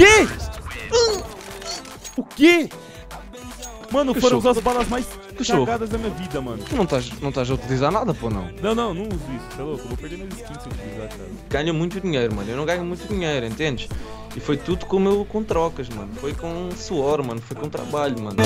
O quê? O quê? Mano, foram as balas mais Cachorro. cagadas da minha vida, mano. Tu não estás não estás a utilizar nada, pô, não? Não, não, não uso isso, tá louco? Vou perder minhas skins se eu utilizar, cara. Ganho muito dinheiro, mano. Eu não ganho muito dinheiro, entendes? E foi tudo com, meu, com trocas, mano. Foi com suor, mano. Foi com trabalho, mano.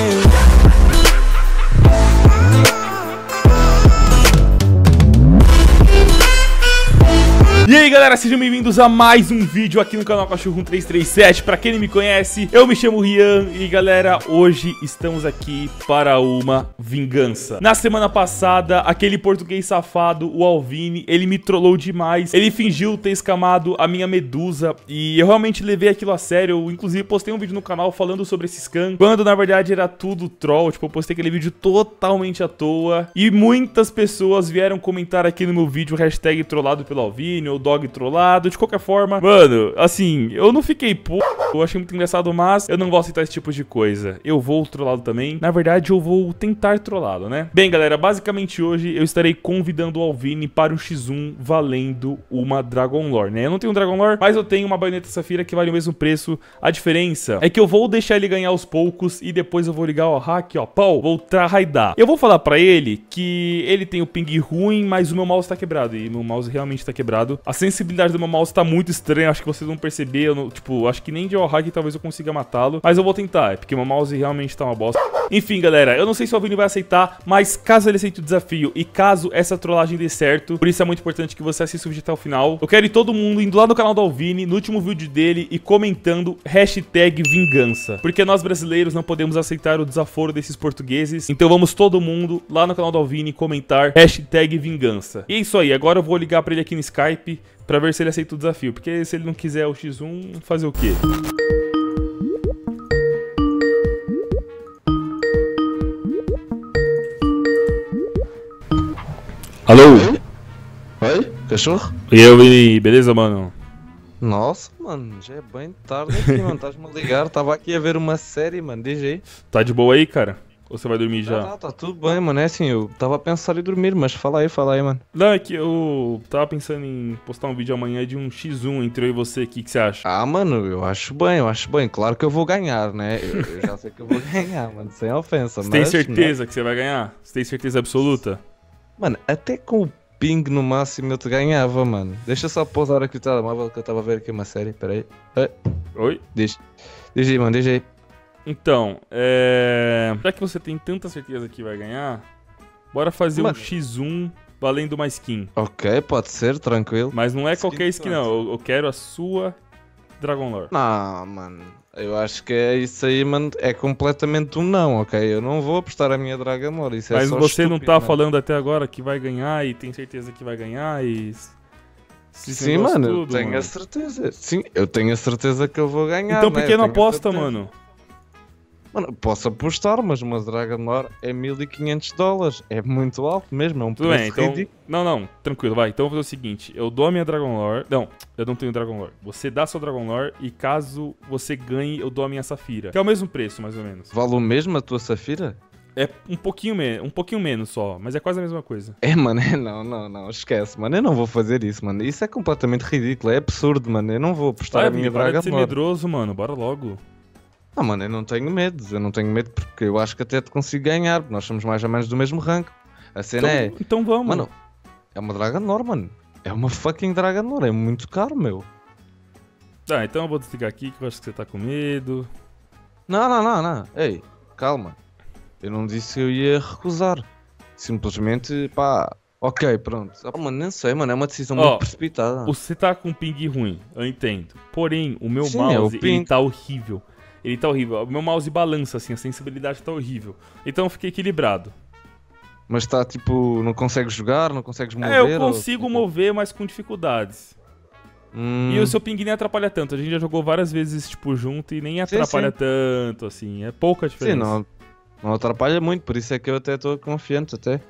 Aí galera, sejam bem-vindos a mais um vídeo aqui no canal Cachorro 1337 Pra quem não me conhece, eu me chamo Rian E galera, hoje estamos aqui para uma vingança. Na semana passada, aquele português safado, o Alvini Ele me trollou demais. Ele fingiu ter escamado a minha medusa E eu realmente levei aquilo a sério. Eu inclusive postei um vídeo no canal falando sobre esse scam Quando na verdade era tudo troll. Tipo, eu postei aquele vídeo totalmente à toa E muitas pessoas vieram comentar aqui no meu vídeo Hashtag trollado pelo Alvini ou dog trollado, de qualquer forma. Mano, assim, eu não fiquei p. Eu achei muito engraçado, mas eu não vou aceitar esse tipo de coisa. Eu vou trollado também. Na verdade, eu vou tentar trollado, né? Bem, galera, basicamente hoje eu estarei convidando o Alvini para um X1 valendo uma Dragon Lore, né? Eu não tenho um Dragon Lore, mas eu tenho uma baioneta Safira que vale o mesmo preço. A diferença é que eu vou deixar ele ganhar aos poucos e depois eu vou ligar o hack, ó, pau, vou raidar. Eu vou falar pra ele que ele tem o ping ruim, mas o meu mouse tá quebrado. E meu mouse realmente tá quebrado. A sensibilidade do meu mouse tá muito estranha, acho que vocês vão perceber. Não- tipo, acho que nem de hack talvez eu consiga matá-lo. Mas eu vou tentar, é porque meu mouse realmente tá uma bosta. Enfim, galera, eu não sei se o Alvini vai aceitar, mas caso ele aceite o desafio e caso essa trollagem dê certo, por isso é muito importante que você assista o vídeo até o final. Eu quero ir todo mundo indo lá no canal do Alvini, no último vídeo dele, e comentando hashtag vingança. Porque nós brasileiros não podemos aceitar o desaforo desses portugueses. Então vamos todo mundo lá no canal do Alvini comentar hashtag vingança. E é isso aí, agora eu vou ligar pra ele aqui no Skype pra ver se ele aceita o desafio. Porque se ele não quiser o X1, fazer o quê? Alô? Oi? Cachorro? E eu, Vini, beleza, mano? Nossa, mano, já é bem tarde aqui, mano. Estás-me a ligar. Estava aqui a ver uma série, mano. Diz aí. Tá de boa aí, cara? Ou você vai dormir Já. já? Não, tá tudo bem, mano. É assim, eu estava a pensar em dormir, mas fala aí, fala aí, mano. Não, é que eu tava pensando em postar um vídeo amanhã de um X1 entre eu e você, o que, que você acha? Ah, mano, eu acho bem, eu acho bem. Claro que eu vou ganhar, né? Eu, eu já sei que eu vou ganhar, mano. Sem ofensa, Você mas... tem certeza que você vai ganhar? Você tem certeza absoluta? Mano, até com o ping no máximo eu te ganhava, mano. Deixa eu só pousar aqui o telemóvel que eu estava a ver aqui uma série, peraí. Oi? Diz. Diz aí, mano, diz aí. Então, é. Já que você tem tanta certeza que vai ganhar, bora fazer Mano. um X1 valendo uma skin. Ok, pode ser, tranquilo. Mas não é Skin qualquer skin, não. Eu, eu quero a sua Dragon Lore. Não, mano. Eu acho que é isso aí, mano. É completamente um não, ok? Eu não vou apostar a minha Dragon Lore. Isso é Mas só você não estúpido, tá mano. falando até agora que vai ganhar e tem certeza que vai ganhar e. Sim, mano, eu tudo, tenho mano. a certeza. Sim, eu tenho a certeza que eu vou ganhar. Então né? por que Eu não tenho a aposta, mano? Mano, posso apostar, mas uma Dragon Lore é 1500 dólares. É muito alto mesmo, é um preço bem, então. ridículo. Não, não, tranquilo, vai. Então eu vou fazer o seguinte: eu dou a minha Dragon Lore. Não, eu não tenho Dragon Lore. Você dá a sua Dragon Lore e caso você ganhe, eu dou a minha Safira. Que é o mesmo preço, mais ou menos. Vale o mesmo a tua Safira? É um pouquinho, um pouquinho menos só, mas é quase a mesma coisa. É, mano, é, não, não, não, esquece, mano. Eu não vou fazer isso, mano. Isso é completamente ridículo, é absurdo, mano. Eu não vou apostar Vai, a minha Vini, para Dragon de ser medroso, mano. Bora logo. Não, mano, eu não tenho medo. Eu não tenho medo porque eu acho que até te consigo ganhar. porque Nós somos mais ou menos do mesmo rank. A cena Então, é. então vamos. Mano, é uma Dragon Lore, mano. É uma fucking Dragon Lore. É muito caro, meu. Tá, então eu vou desligar aqui que eu acho que você tá com medo. Não, não, não, não. Ei, calma. Eu não disse que eu ia recusar. Simplesmente, pá. Ok, pronto. Oh, mano, não sei, mano. É uma decisão Ó, muito precipitada. Você tá com ping ruim, eu entendo. Porém, o meu Sim, é o mouse, ele ping. tá horrível. Ele tá horrível. O meu mouse balança, assim, a sensibilidade tá horrível. Então eu fiquei equilibrado. Mas está tipo. Não consegues jogar, não consegues mover. é, eu ou- consigo mover, mas com dificuldades. Hum, E o seu ping nem atrapalha tanto. A gente já jogou várias vezes, tipo, junto e nem Sim, atrapalha sim. tanto, assim. É pouca diferença. Sim, não, não atrapalha muito, por isso é que eu até estou confiante até.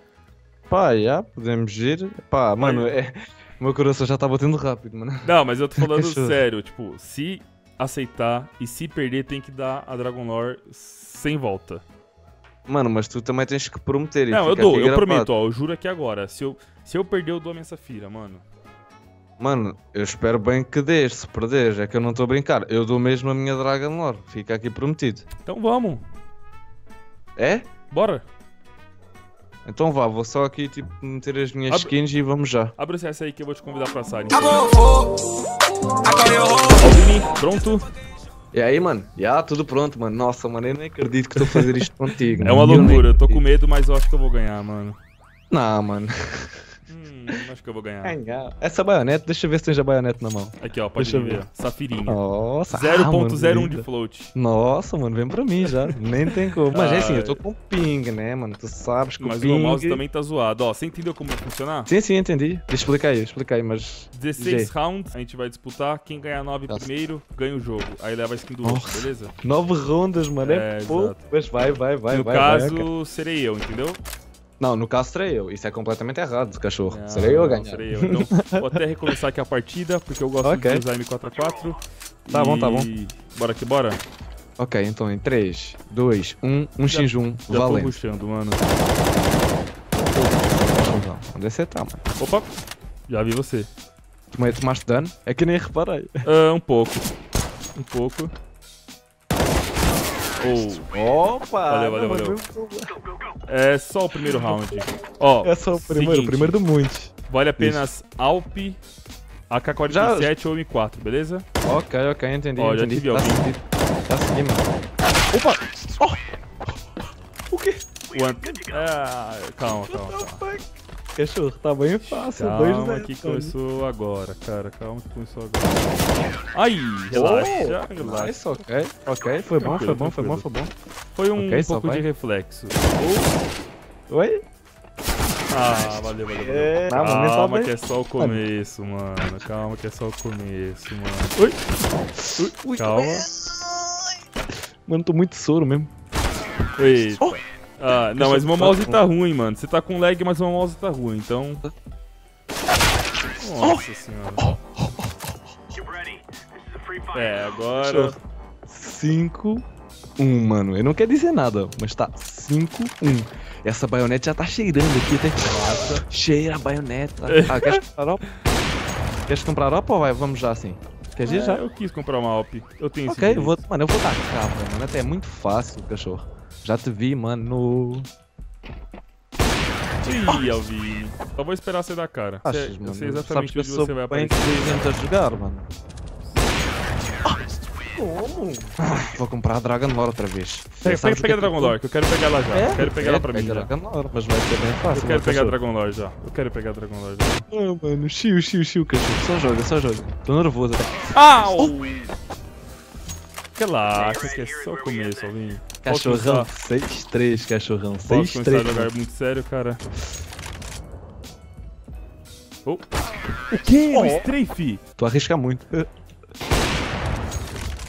Pá, já, podemos ir. Pá, mano, é... meu coração já está batendo rápido, mano. Não, mas eu tô falando Cachorro. sério. Tipo, se aceitar e se perder, tem que dar a Dragon Lore sem volta. Mano, mas tu também tens que prometer. Não, eu dou, eu gravado. prometo, ó. Eu juro aqui agora. Se eu, se eu perder, eu dou a minha Safira, mano. Mano, eu espero bem que dês, se perderes, é que eu não estou a brincar. Eu dou mesmo a minha Dragon Lore, fica aqui prometido. Então vamos. É? Bora. Então vá, vou só aqui tipo meter as minhas Abre- skins e vamos já. Abre o CS aí que eu vou te convidar pra Sari. I Albini, pronto? E aí, mano? Já, tudo pronto, mano. Nossa, mano, eu nem acredito que estou a fazer isto contigo. É uma mano. Loucura, eu tô com medo, mas eu acho que eu vou ganhar, mano. Não, mano. Acho que eu vou ganhar. Essa baionete, deixa eu ver se tem a baionete na mão. Aqui, ó, pode Deixa ver. ver. Safirinha. Nossa, ah, 0.01 mano, de float. Nossa, mano, vem pra mim já. Nem tem como. Mas é assim, eu tô com ping, né, mano? Tu sabes que Mas o o ping... meu mouse também tá zoado. Ó, você entendeu como vai funcionar? Sim, sim, entendi. Deixa eu explicar aí, explica aí, mas... 16 G. rounds, a gente vai disputar. Quem ganhar 9 Nossa. primeiro, ganha o jogo. Aí leva a skin do outro, beleza? Nove rondas, mano, é, É, pouco. exato. Mas vai, vai, vai, no vai. caso, vai, serei eu, entendeu? Não, no caso serei eu. Isso é completamente errado, cachorro. Não, serei eu a ganhar. Serei eu. Então, vou até recomeçar aqui a partida, porque eu gosto Ok. de usar M4A4. Tá bom, tá bom. E Bora que bora. Ok, então em 3, 2, 1, 1 Já- x 1, Já tô valendo. rushando, mano. Não, Onde é que você tá, mano? Opa, já vi você. Tomei, tomaste dano? É que nem reparei. Ah, um pouco. Um pouco. Ou, Opa! Valeu, valeu, valeu. É só o primeiro round. Ó, É só o primeiro, o seguinte, primeiro de muitos. Vale apenas Alp, AK-47 ou M4, beleza? Ok, ok, entendi, Ó, já entendi. tive tá alguém. Tá seguindo, mano. Opa! Oh! O quê? One... Ah, calma, calma, calma. Cachorro, tá bem fácil. Calma que começou agora, cara. Calma que começou agora. Aí, relaxa, relaxa. Nice, ok, ok. Foi bom, foi bom, foi bom, foi bom. Foi um Ok, só pouco de reflexo. Oi? Ah, valeu, valeu, valeu. É, Calma que é só o começo, mano. Calma que é só o começo, mano. Ui! Calma. Mano, tô muito soro mesmo. Eita. Oh! Ah, não, mas meu mouse tá ruim, mano. Você tá com lag, mas meu mouse tá ruim, então. Nossa senhora. É, agora. 5, 1, mano. Eu não quero dizer nada, mas tá 5, 1. Essa baionete já tá cheirando aqui até. Massa. Cheira a baioneta. Ah, queres comprar OP? Queres comprar OP ou vai? Vamos já assim? Queres ir É, já? eu quis comprar uma Alp. Eu tenho Ok, eu vou, mano, eu vou dar cabra, mano. Até é muito fácil, cachorro. Já te vi, mano, no. Ih, Alvin. Só vou esperar você dar cara. Cê- Achas, eu mano? sei Sabes exatamente que eu onde sou você vai bem aparecer. inteligente a jogar, mano. Como? vou comprar a Dragon Lore outra vez. Pega, pega, pega é a que- Dragon Lore, que eu quero pegar ela já. É? Eu quero pegar ela pra É, mim. Dragon Lore, mas vai ser bem fácil. Eu quero pegar a. Dragon Lore já. Eu quero pegar a Dragon Lore já. Ah, mano, chiu, chiu, chiu, cachorro. Só joga, só joga. Tô nervoso até. Au! Relaxa, que é só o começo, Alvin. Cachorrão, começar- 6-3, cachorrão. Posso começar a 6-3. jogar muito sério, cara. Oh. O quê? O Strafe? Tu arrisca muito.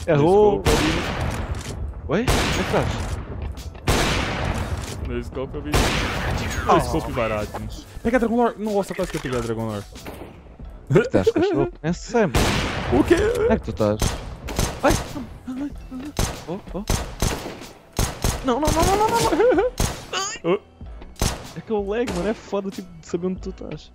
Errou. Oi? Como é que estás? No scope, Alvin. No scope barato. Pega a Dragon Lore. Nossa, quase que eu peguei a Dragon Lore. É que estás, cachorro? É sempre. O quê? Como é que tu estás? Ai! Oh, oh. Não, não, não, não, não, não! Oh. É que o lag, mano, é foda tipo, de saber onde tu estás.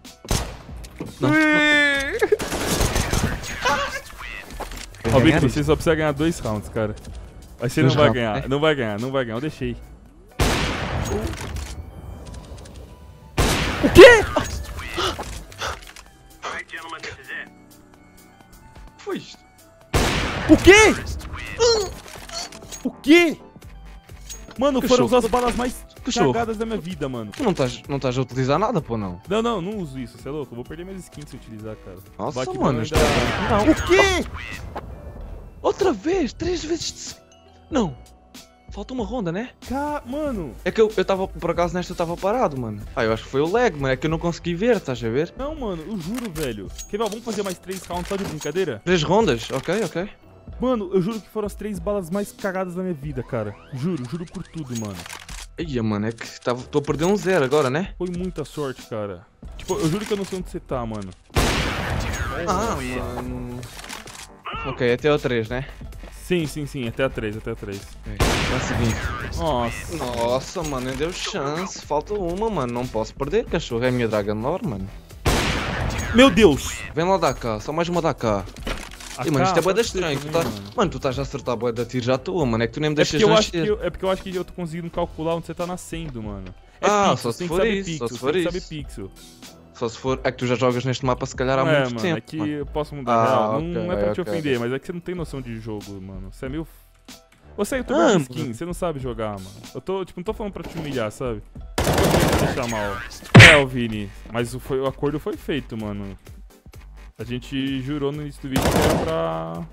Ó, você só precisa ganhar dois rounds, cara. Aí você Dois não vai rounds, ganhar, né? não vai ganhar, não vai ganhar, eu deixei. O quê? Foi isto? O quê? O quê? Mano, foram Cachorro. as balas mais Cachorro. cagadas da minha vida, mano. Tu não estás, não estás a utilizar nada, pô, não? Não, não, não uso isso, você é louco? Eu vou perder minhas skins se utilizar, cara. Nossa, que mano, não isto ainda-. Não. O quê? Outra vez? Três vezes? de- Não. Falta uma ronda, né? Ca... Mano, É que eu, eu tava, por acaso, nesta eu tava parado, mano. Ah, eu acho que foi o lag, mano. É que eu não consegui ver, estás a ver? não, mano, eu juro, velho. Quer ver? Vamos fazer mais três rounds só de brincadeira? Três rondas? Ok, ok. Mano, eu juro que foram as três balas mais cagadas da minha vida, cara. Juro, juro por tudo, mano. Ia, mano, é que tava, tô a perder um zero agora, né? Foi muita sorte, cara. Tipo, eu juro que eu não sei onde você tá, mano. Ah, mano. Ok, até o 3, né? Sim, sim, sim, até a 3, até a 3. Ok, É o seguinte. Nossa. Nossa, mano, nem deu chance. Falta uma, mano. Não posso perder, cachorro. É a minha Dragon Lore, mano. Meu Deus! Vem lá da cá, só mais uma da cá. A Ih, mano, isto é capa bué da estranho. Tu tá... mano. Mano, tu estás a acertar bué da tiro já à toa, mano. É que tu nem me É deixas porque, eu acho que eu, é porque eu acho que eu tô conseguindo calcular onde você tá nascendo, mano. É Ah, pixel, só se tem que for saber isso, pixel, só se for tem que saber isso. pixel. Só se for. É que tu já jogas neste mapa se calhar há é, muito tempo. é que mano. eu posso mudar Ah, real. Não, ok, não é pra te ok. ofender, mas é que você não tem noção de jogo, mano. Você é meio. Você é youtuber Ah, de skin, você não sabe jogar, mano. Eu tô, tipo, não tô falando pra te humilhar, sabe? Te deixar mal. É, ô Vini, mas o, foi, o acordo foi feito, mano. A gente jurou no início do vídeo que era pra.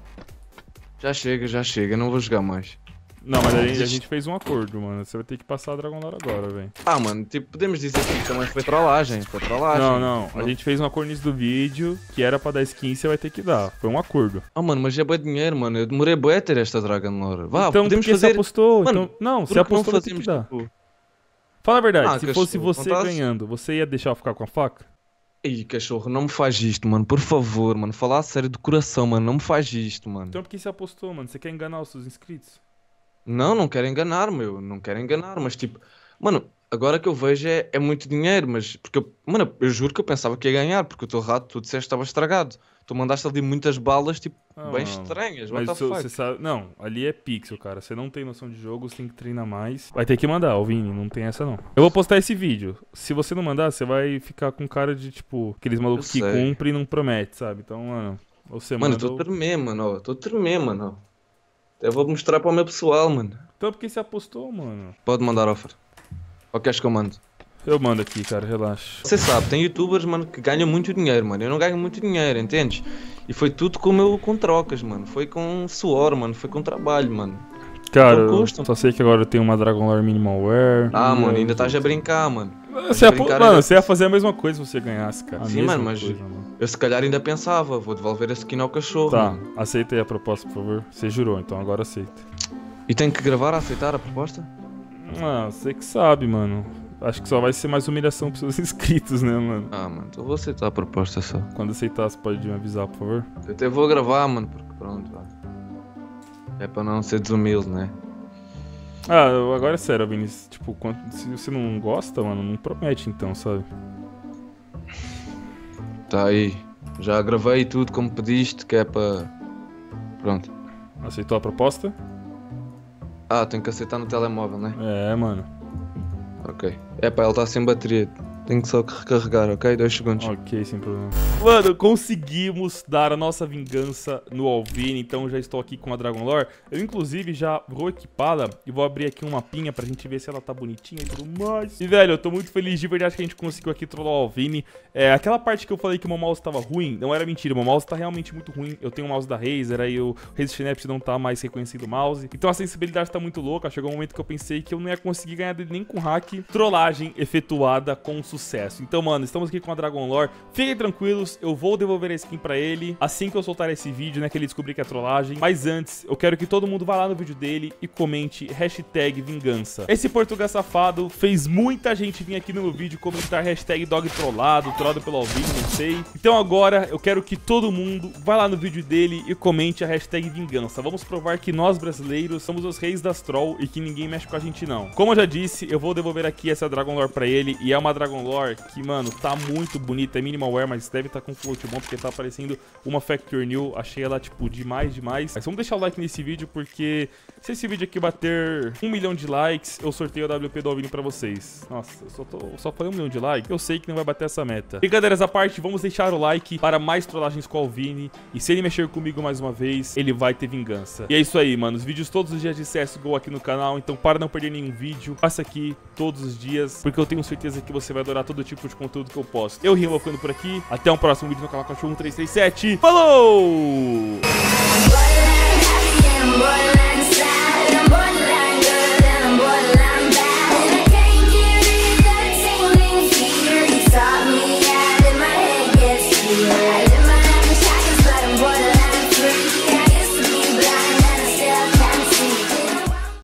Já chega, já chega, não vou jogar mais. Não, mas a gente, a gente fez um acordo, mano. Você vai ter que passar a Dragon Lore agora, velho. Ah, mano, tipo, podemos dizer que também foi trollagem. Foi trollagem. Não, não. A gente fez um acordo nisso do vídeo que era pra dar skin e você vai ter que dar. Foi um acordo. Ah, mano, mas é bué dinheiro, mano. Eu demorei bué a ter esta Dragon Lore. Vá, então, podemos fazer. você apostou. Mano, então, não, você que não apostou, vai ter que fazemos dar. tipo. Fala a verdade, Ah, se fosse você contasse? ganhando, você ia deixar eu ficar com a faca? Ih, cachorro, não me faz isto, mano. Por favor, mano. Falar a sério do coração, mano. Não me faz isto, mano. Então por que você apostou, mano? Você quer enganar os seus inscritos? Não, não quero enganar, meu. Não quero enganar, mas tipo, mano, agora que eu vejo é, é muito dinheiro, mas porque eu, mano, eu juro que eu pensava que ia ganhar, porque o teu rato, tu disseste estava estragado. Tu mandaste ali muitas balas, tipo, Ah, bem mano. estranhas. What Mas você sabe. Não, ali é pixel, cara. Você não tem noção de jogo, você tem que treinar mais. Vai ter que mandar, ô Vini, não tem essa não. Eu vou postar esse vídeo. Se você não mandar, você vai ficar com cara de, tipo, aqueles malucos que cumprem e não promete, sabe? Então, mano, você Mano, eu manda. ou- a tremer, mano. Estou a tremer, mano. Eu vou mostrar para o meu pessoal, mano. Então por que você apostou, mano? Pode mandar offer. Ou queres que eu mando? Eu mando aqui, cara, relaxa. Você sabe, tem youtubers, mano, que ganham muito dinheiro, mano. Eu não ganho muito dinheiro, entendes? E foi tudo com, meu, com trocas, mano. Foi com suor, mano. Foi com trabalho, mano. Cara, só sei que agora eu tenho uma Dragon Lore Minimal Wear. Ah, mano, ainda estás a brincar, mano. Você ia, brincar mano, ainda- você ia fazer a mesma coisa se você ganhasse, cara. Sim, mano, mas- coisa, mano. Eu se calhar ainda pensava, vou devolver a skin ao cachorro, Tá, mano. aceita aí a proposta, por favor. Você jurou, então agora aceita. E tenho que gravar a aceitar a proposta? Ah, você que sabe, mano. Acho que só vai ser mais humilhação pros seus inscritos, né, mano? Ah, mano, então vou aceitar a proposta só. Quando aceitar, você pode me avisar, por favor. Eu até vou gravar, mano, porque pronto, vá. É para não ser desumilde, né? Ah, eu- agora é sério, Vinícius. Tipo, se você não gosta, mano, não promete então, sabe? Tá aí. Já gravei tudo como pediste, que é para. Pronto. Aceitou a proposta? Ah, tenho que aceitar no telemóvel, né? É, mano. Ok. É pá, ele está sem bateria. Tenho que só recarregar, ok? Dois segundos. Ok, sem problema. Mano, conseguimos dar a nossa vingança no Alvini, então já estou aqui com a Dragon Lore. Eu, inclusive, já vou equipada e vou abrir aqui um mapinha pra gente ver se ela tá bonitinha e tudo mais. E, velho, eu tô muito feliz de verdade que a gente conseguiu aqui trollar o Alvini. É, aquela parte que eu falei que o meu mouse tava ruim, não era mentira, o meu mouse tá realmente muito ruim. Eu tenho o mouse da Razer, aí o Razer Synapse não tá mais reconhecido o mouse. Então a sensibilidade tá muito louca, chegou um momento que eu pensei que eu não ia conseguir ganhar dele nem com hack. Trollagem efetuada com sucesso. Então, mano, estamos aqui com a Dragon Lore. Fiquem tranquilos, eu vou devolver a skin pra ele assim que eu soltar esse vídeo, né, que ele descobrir que é trollagem. Mas antes, eu quero que todo mundo vá lá no vídeo dele e comente hashtag vingança. Esse português safado fez muita gente vir aqui no meu vídeo comentar hashtag dog trollado, trollado pelo Alvin, não sei. Então agora eu quero que todo mundo vá lá no vídeo dele e comente a hashtag vingança. Vamos provar que nós brasileiros somos os reis das troll e que ninguém mexe com a gente não. Como eu já disse, eu vou devolver aqui essa Dragon Lore pra ele e é uma Dragon Lore que, mano, tá muito bonita, é minimal wear, mas deve estar tá com float bom porque tá aparecendo uma Factory New. Achei ela, tipo, demais, demais. Mas vamos deixar o like nesse vídeo porque se esse vídeo aqui bater um milhão de likes, eu sorteio a WP do Alvini pra vocês. Nossa, eu só, tô, só falei um milhão de likes, eu sei que não vai bater essa meta. Brincadeiras à parte, vamos deixar o like para mais trollagens com o Alvini. E se ele mexer comigo mais uma vez, ele vai ter vingança. E é isso aí, mano. Os vídeos todos os dias de CSGO aqui no canal. Então, para não perder nenhum vídeo, passa aqui todos os dias. Porque eu tenho certeza que você vai adorar todo tipo de conteúdo que eu posto. Eu rio ficando por aqui. Até um próximo vídeo no canal Cachorro 1337. Falou!